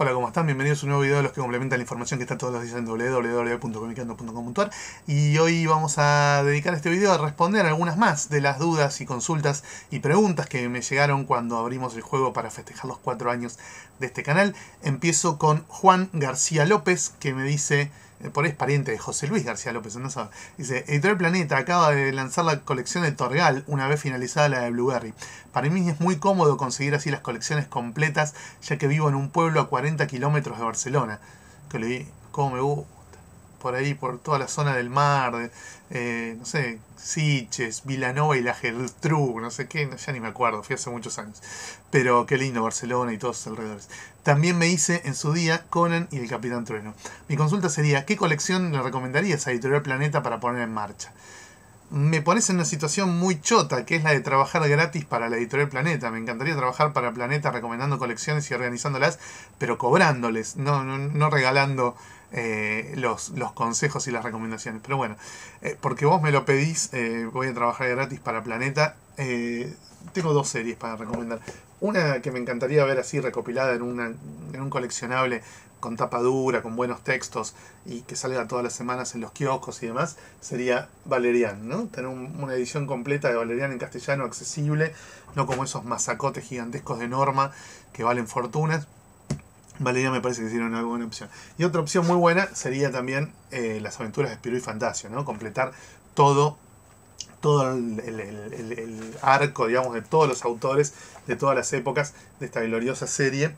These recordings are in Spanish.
Hola, ¿cómo están? Bienvenidos a un nuevo video de los que complementan la información que está todos los días en www.comicando.com.ar y hoy vamos a dedicar este video a responder algunas más de las dudas y consultas y preguntas que me llegaron cuando abrimos el juego para festejar los cuatro años de este canal. Empiezo con Juan García López que me dice... Eh, por ahí es pariente de José Luis García López, no sabe. Dice, Editorial Planeta acaba de lanzar la colección de Torgal una vez finalizada la de Blueberry. Para mí es muy cómodo conseguir así las colecciones completas, ya que vivo en un pueblo a 40 kilómetros de Barcelona. Que le di, cómo me gusta. Por ahí, por toda la zona del mar, eh, no sé, Siches, Vilanova y la Gertrude, no sé qué, ya ni me acuerdo, fui hace muchos años. Pero qué lindo Barcelona y todos sus alrededores. También me hice en su día Conan y el Capitán Trueno. Mi consulta sería, ¿qué colección le recomendarías a Editorial Planeta para poner en marcha? Me pones en una situación muy chota, que es la de trabajar gratis para la Editorial Planeta. Me encantaría trabajar para Planeta recomendando colecciones y organizándolas, pero cobrándoles, no, no, regalando eh, los, los, consejos y las recomendaciones. Pero bueno, eh, porque vos me lo pedís, eh, voy a trabajar gratis para Planeta. tengo dos series para recomendar. Una que me encantaría ver así recopilada en, una, en un coleccionable con tapa dura, con buenos textos y que salga todas las semanas en los kioscos y demás, sería Valerian, ¿no? Tener una edición completa de Valerian en castellano accesible, no como esos masacotes gigantescos de norma que valen fortunas. Valerian me parece que sería una buena opción. Y otra opción muy buena sería también eh, las aventuras de Spirou y Fantasio, ¿no? Completar todo todo el, arco, digamos, de todos los autores de todas las épocas de esta gloriosa serie,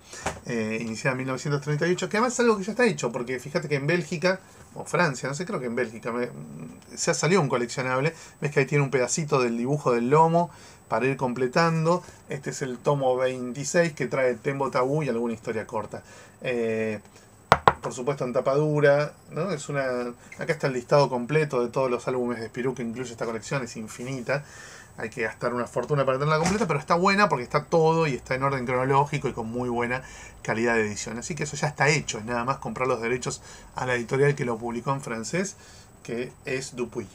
eh, iniciada en 1938, que además es algo que ya está hecho, porque fíjate que en Bélgica, o Francia, no sé, creo que en Bélgica, se ha salido un coleccionable, ves que ahí tiene un pedacito del dibujo del lomo para ir completando, este es el tomo 26 que trae Tembo Tabú y alguna historia corta. Eh, por supuesto en tapadura, ¿no? Es una, acá está el listado completo de todos los álbumes de Spirou que incluye esta colección, es infinita. Hay que gastar una fortuna para tenerla completa, pero está buena porque está todo y está en orden cronológico y con muy buena calidad de edición. Así que eso ya está hecho, es nada más comprar los derechos a la editorial que lo publicó en francés, que es Dupuy.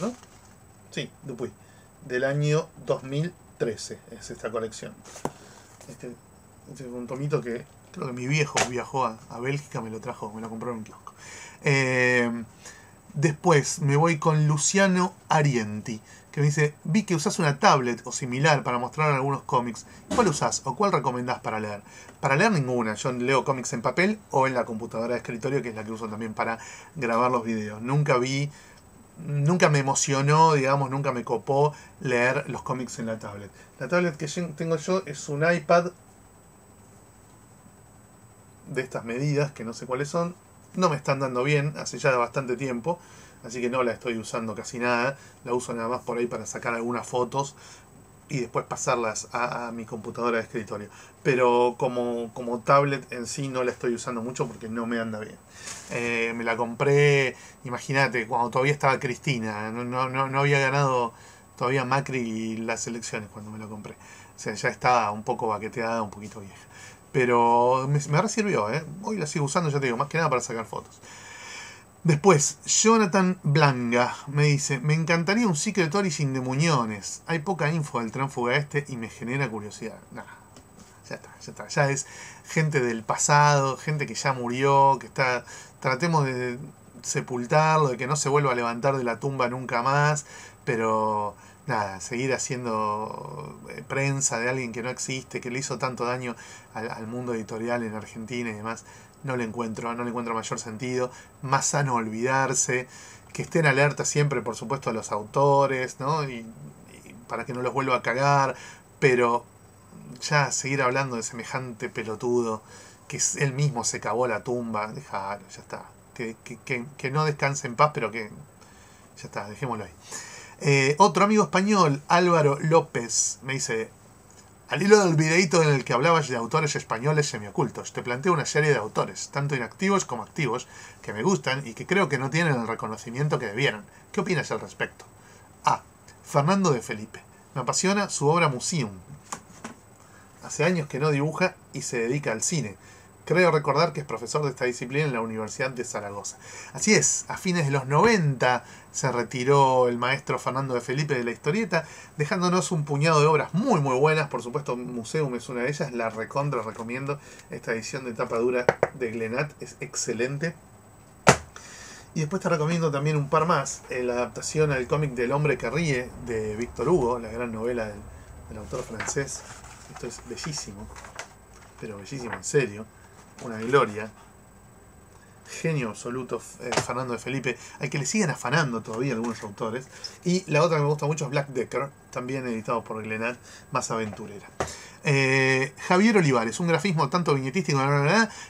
¿No? Sí, Dupuy. Del año 2013 es esta colección. Este, este es un tomito que Creo que mi viejo viajó a, Bélgica, me lo trajo, me lo compró en un kiosco. Eh, después me voy con Luciano Arienti, que me dice, vi que usas una tablet o similar para mostrar algunos cómics. ¿Cuál usás o cuál recomendás para leer? Para leer ninguna, yo leo cómics en papel o en la computadora de escritorio, que es la que uso también para grabar los videos. Nunca vi nunca me emocionó, digamos, nunca me copó leer los cómics en la tablet. La tablet que tengo yo es un iPad de estas medidas, que no sé cuáles son, no me están dando bien, hace ya bastante tiempo, así que no la estoy usando casi nada, la uso nada más por ahí para sacar algunas fotos y después pasarlas a, mi computadora de escritorio. Pero como, como, tablet en sí no la estoy usando mucho porque no me anda bien. Eh, me la compré, imagínate, cuando todavía estaba Cristina, no, no, no, había ganado todavía Macri las elecciones cuando me la compré. O sea, ya estaba un poco baqueteada, un poquito vieja. Pero me, me sirvió, ¿eh? Hoy la sigo usando, ya te digo, más que nada para sacar fotos. Después, Jonathan Blanga me dice, me encantaría un Secret Origin de Muñones. Hay poca info del tránfuga este y me genera curiosidad. Nada, ya está, ya está. Ya es gente del pasado, gente que ya murió, que está... Tratemos de sepultarlo, de que no se vuelva a levantar de la tumba nunca más, pero nada, seguir haciendo eh, prensa de alguien que no existe, que le hizo tanto daño al, mundo editorial en Argentina y demás, no le encuentro, no le encuentro mayor sentido. Más sano olvidarse, que estén alerta siempre, por supuesto, a los autores, ¿no? Y, para que no los vuelva a cagar, pero ya seguir hablando de semejante pelotudo, que él mismo se cavó la tumba, déjalo, ya está. Que, que, que no descanse en paz, pero que ya está, dejémoslo ahí. Eh, otro amigo español, Álvaro López, me dice, al hilo del videito en el que hablabas de autores españoles semiocultos, te planteo una serie de autores, tanto inactivos como activos, que me gustan y que creo que no tienen el reconocimiento que debieran. ¿Qué opinas al respecto? A. Fernando de Felipe. Me apasiona su obra Museum. Hace años que no dibuja y se dedica al cine, Creo recordar que es profesor de esta disciplina en la Universidad de Zaragoza. Así es, a fines de los 90 se retiró el maestro Fernando de Felipe de la historieta, dejándonos un puñado de obras muy muy buenas. Por supuesto, Museum es una de ellas, la recontra recomiendo. Esta edición de tapa dura de Glenat es excelente. Y después te recomiendo también un par más. Eh, la adaptación al cómic del hombre que ríe de Víctor Hugo, la gran novela del, del autor francés. Esto es bellísimo, pero bellísimo en serio. Una gloria genio absoluto eh, Fernando de Felipe, al que le siguen afanando todavía algunos autores. Y la otra que me gusta mucho es Black Decker, también editado por Glenat, más aventurera. Eh, Javier Olivares, un grafismo tanto viñetístico,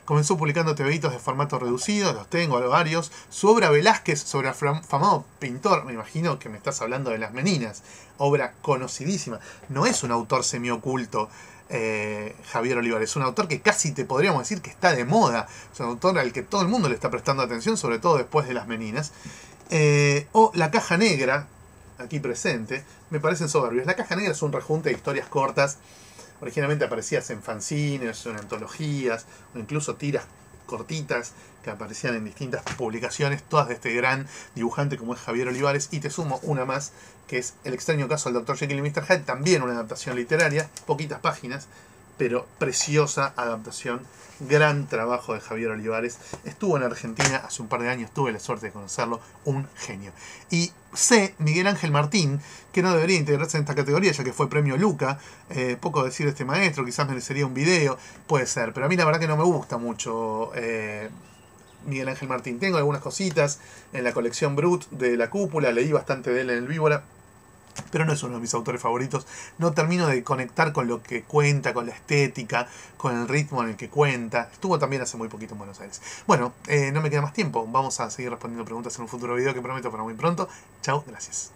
comenzó publicando TVitos de formato reducido, los tengo varios. Su obra Velázquez sobre el famoso pintor, me imagino que me estás hablando de Las Meninas, obra conocidísima. No es un autor semioculto, eh, Javier Olivares. Es un autor que casi te podríamos decir que está de moda. Es un autor al que todo el mundo le está prestando atención, sobre todo después de Las Meninas. Eh, o La Caja Negra, aquí presente, me parecen soberbios. La Caja Negra es un rejunte de historias cortas. Originalmente aparecías en fanzines, en antologías, o incluso tiras cortitas que aparecían en distintas publicaciones, todas de este gran dibujante como es Javier Olivares, y te sumo una más, que es El extraño caso del Dr. Jekyll y Mr. Hyde, también una adaptación literaria, poquitas páginas, pero preciosa adaptación, gran trabajo de Javier Olivares. Estuvo en Argentina hace un par de años, tuve la suerte de conocerlo, un genio. Y sé, Miguel Ángel Martín, que no debería integrarse en esta categoría, ya que fue premio Luca, eh, poco decir de este maestro, quizás merecería un video, puede ser, pero a mí la verdad que no me gusta mucho. Eh, Miguel Ángel Martín. Tengo algunas cositas en la colección Brut de la cúpula, leí bastante de él en el Víbora, pero no es uno de mis autores favoritos. No termino de conectar con lo que cuenta, con la estética, con el ritmo en el que cuenta. Estuvo también hace muy poquito en Buenos Aires. Bueno, eh, no me queda más tiempo. Vamos a seguir respondiendo preguntas en un futuro video que prometo para muy pronto. Chao, gracias.